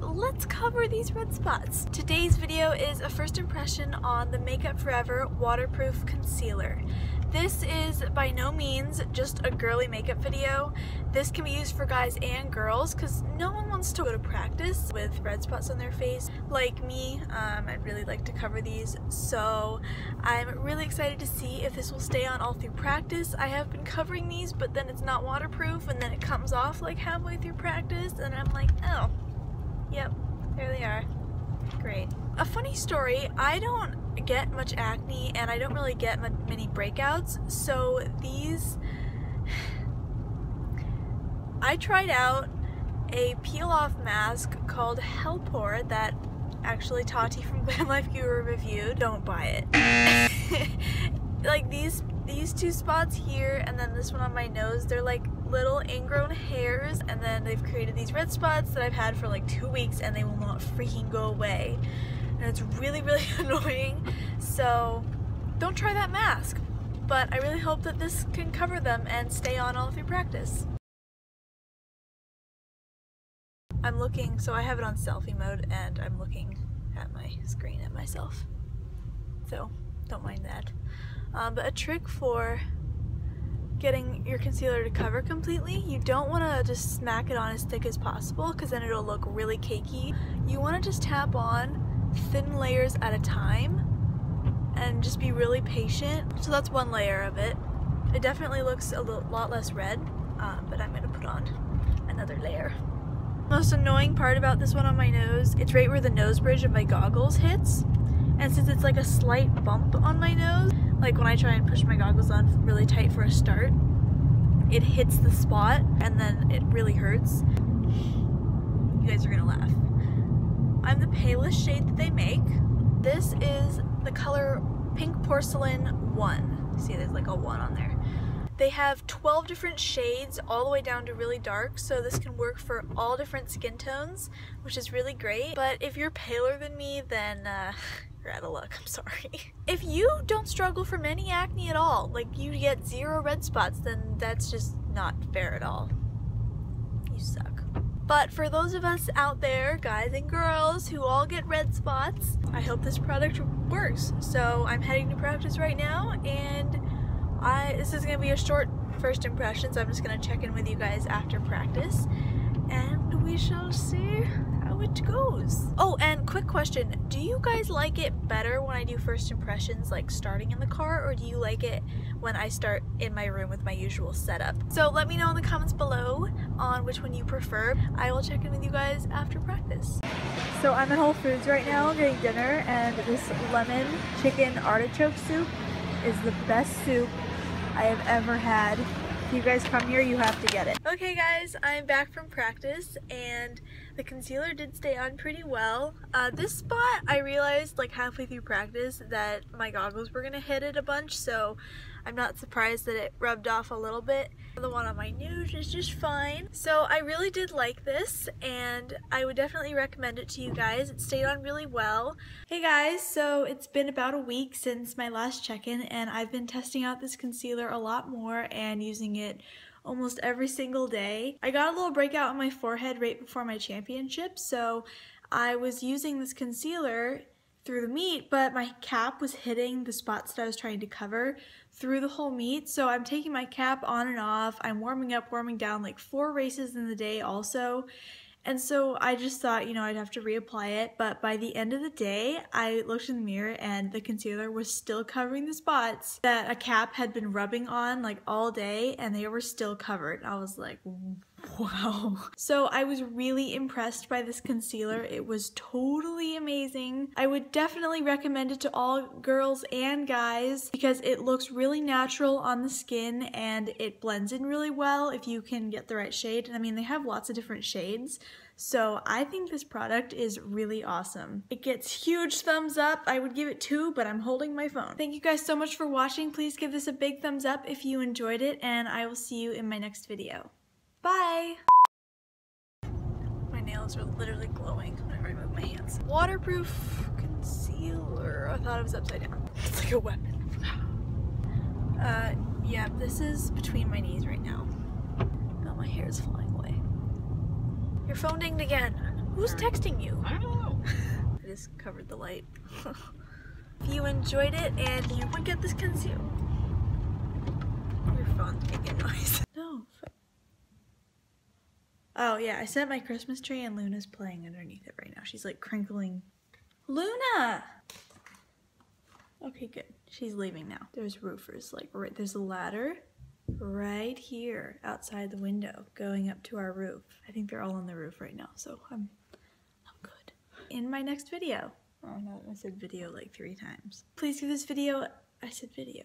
let's cover these red spots. Today's video is a first impression on the Make Up For Ever Waterproof Concealer. This is by no means just a girly makeup video. This can be used for guys and girls because no one wants to go to practice with red spots on their face. Like me, um, I'd really like to cover these. So I'm really excited to see if this will stay on all through practice. I have been covering these, but then it's not waterproof and then it comes off like halfway through practice and I'm like, oh, yep, there they are. Great. A funny story, I don't get much acne and I don't really get many breakouts so these I tried out a peel off mask called Helpor that actually Tati from Glam Life Guru reviewed don't buy it like these these two spots here and then this one on my nose they're like little ingrown hairs and then they've created these red spots that I've had for like two weeks and they will not freaking go away and it's really, really annoying. So don't try that mask. But I really hope that this can cover them and stay on all through practice. I'm looking, so I have it on selfie mode and I'm looking at my screen at myself. So don't mind that. Um, but a trick for getting your concealer to cover completely, you don't want to just smack it on as thick as possible because then it'll look really cakey. You want to just tap on thin layers at a time and just be really patient. So that's one layer of it. It definitely looks a lot less red, um, but I'm gonna put on another layer. Most annoying part about this one on my nose, it's right where the nose bridge of my goggles hits. And since it's like a slight bump on my nose, like when I try and push my goggles on really tight for a start, it hits the spot and then it really hurts. You guys are gonna laugh. I'm the palest shade that they make. This is the color Pink Porcelain 1. See, there's like a 1 on there. They have 12 different shades all the way down to really dark, so this can work for all different skin tones, which is really great. But if you're paler than me, then uh, out of luck, I'm sorry. If you don't struggle from any acne at all, like you get zero red spots, then that's just not fair at all. You suck. But for those of us out there, guys and girls, who all get red spots, I hope this product works. So I'm heading to practice right now and I this is to be a short first impression, so I'm just to check in with you guys after practice and we shall see it goes. Oh, and quick question. Do you guys like it better when I do first impressions, like starting in the car, or do you like it when I start in my room with my usual setup? So let me know in the comments below on which one you prefer. I will check in with you guys after practice. So I'm at Whole Foods right now getting dinner, and this lemon chicken artichoke soup is the best soup I have ever had if you guys come here, you have to get it. Okay guys, I'm back from practice and the concealer did stay on pretty well. Uh, this spot, I realized like halfway through practice that my goggles were gonna hit it a bunch, so I'm not surprised that it rubbed off a little bit. The one on my nose is just fine. So I really did like this and I would definitely recommend it to you guys. It stayed on really well. Hey guys, so it's been about a week since my last check-in and I've been testing out this concealer a lot more and using it almost every single day. I got a little breakout on my forehead right before my championship, so I was using this concealer through the meet, but my cap was hitting the spots that I was trying to cover through the whole meet. So I'm taking my cap on and off. I'm warming up, warming down like four races in the day also. And so I just thought, you know, I'd have to reapply it. But by the end of the day, I looked in the mirror and the concealer was still covering the spots that a cap had been rubbing on like all day and they were still covered. I was like, Wow. So I was really impressed by this concealer. It was totally amazing. I would definitely recommend it to all girls and guys because it looks really natural on the skin and it blends in really well if you can get the right shade. And I mean, they have lots of different shades. So I think this product is really awesome. It gets huge thumbs up. I would give it two, but I'm holding my phone. Thank you guys so much for watching. Please give this a big thumbs up if you enjoyed it, and I will see you in my next video. Bye! My nails are literally glowing whenever I move my hands. Waterproof concealer. I thought it was upside down. It's like a weapon. Uh, yeah, this is between my knees right now. Oh, my hair is flying away. Your phone dinged again. Who's texting you? I don't know. I just covered the light. if you enjoyed it and you would get this concealer, Your phone's making noise. Oh yeah, I set my Christmas tree and Luna's playing underneath it right now. She's like crinkling. Luna! Okay, good. She's leaving now. There's roofers, like right, there's a ladder right here outside the window going up to our roof. I think they're all on the roof right now, so I'm, I'm good. In my next video. Oh no, I said video like three times. Please give this video, I said video.